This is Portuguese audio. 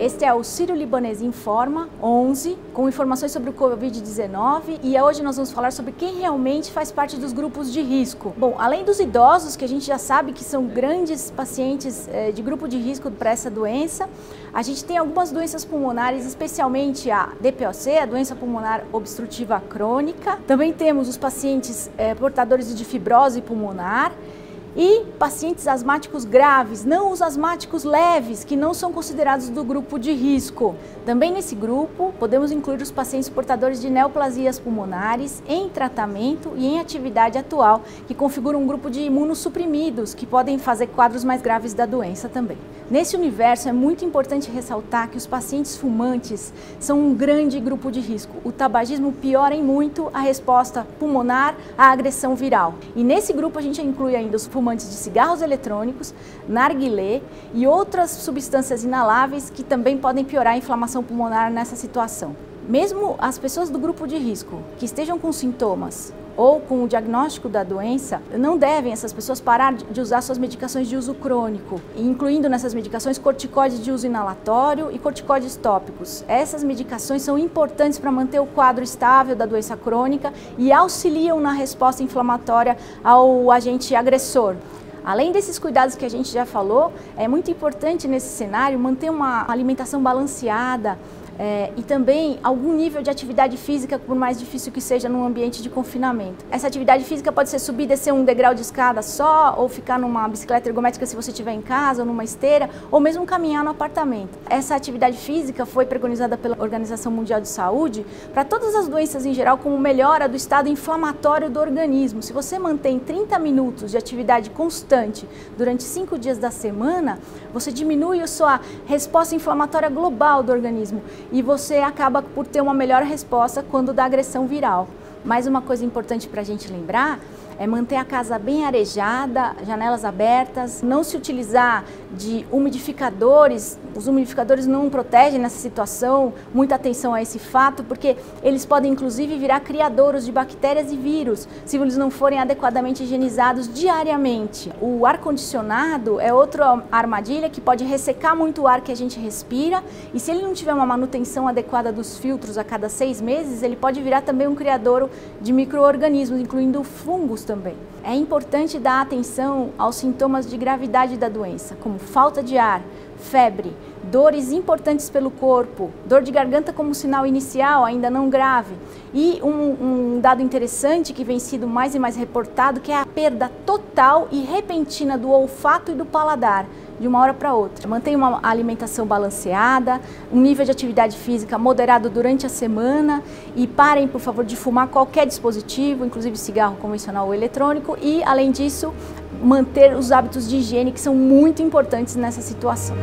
Este é o Sírio Libanês Informa 11, com informações sobre o Covid-19 e hoje nós vamos falar sobre quem realmente faz parte dos grupos de risco. Bom, além dos idosos, que a gente já sabe que são grandes pacientes eh, de grupo de risco para essa doença, a gente tem algumas doenças pulmonares, especialmente a DPOC, a doença pulmonar obstrutiva crônica. Também temos os pacientes eh, portadores de fibrose pulmonar e pacientes asmáticos graves, não os asmáticos leves, que não são considerados do grupo de risco. Também nesse grupo, podemos incluir os pacientes portadores de neoplasias pulmonares em tratamento e em atividade atual, que configuram um grupo de imunossuprimidos, que podem fazer quadros mais graves da doença também. Nesse universo, é muito importante ressaltar que os pacientes fumantes são um grande grupo de risco. O tabagismo piora em muito a resposta pulmonar à agressão viral. E nesse grupo, a gente inclui ainda os de cigarros eletrônicos, narguilé e outras substâncias inaláveis que também podem piorar a inflamação pulmonar nessa situação. Mesmo as pessoas do grupo de risco que estejam com sintomas ou com o diagnóstico da doença, não devem essas pessoas parar de usar suas medicações de uso crônico, incluindo nessas medicações corticoides de uso inalatório e corticoides tópicos. Essas medicações são importantes para manter o quadro estável da doença crônica e auxiliam na resposta inflamatória ao agente agressor. Além desses cuidados que a gente já falou, é muito importante nesse cenário manter uma alimentação balanceada, é, e também algum nível de atividade física, por mais difícil que seja num ambiente de confinamento. Essa atividade física pode ser subir e descer um degrau de escada só, ou ficar numa bicicleta ergométrica se você estiver em casa, ou numa esteira, ou mesmo caminhar no apartamento. Essa atividade física foi preconizada pela Organização Mundial de Saúde para todas as doenças em geral, como melhora do estado inflamatório do organismo. Se você mantém 30 minutos de atividade constante durante 5 dias da semana, você diminui a sua resposta inflamatória global do organismo e você acaba por ter uma melhor resposta quando da agressão viral. Mais uma coisa importante para a gente lembrar é manter a casa bem arejada, janelas abertas, não se utilizar de umidificadores. Os umidificadores não protegem nessa situação. Muita atenção a esse fato, porque eles podem inclusive virar criadouros de bactérias e vírus se eles não forem adequadamente higienizados diariamente. O ar condicionado é outra armadilha que pode ressecar muito o ar que a gente respira e se ele não tiver uma manutenção adequada dos filtros a cada seis meses, ele pode virar também um criadouro de micro-organismos, incluindo fungos também. É importante dar atenção aos sintomas de gravidade da doença, como falta de ar, febre, dores importantes pelo corpo, dor de garganta como sinal inicial, ainda não grave. E um, um, dado interessante que vem sido mais e mais reportado, que é a perda total e repentina do olfato e do paladar de uma hora para outra. Mantenha uma alimentação balanceada, um nível de atividade física moderado durante a semana e parem, por favor, de fumar qualquer dispositivo, inclusive cigarro convencional ou eletrônico e, além disso, manter os hábitos de higiene que são muito importantes nessa situação.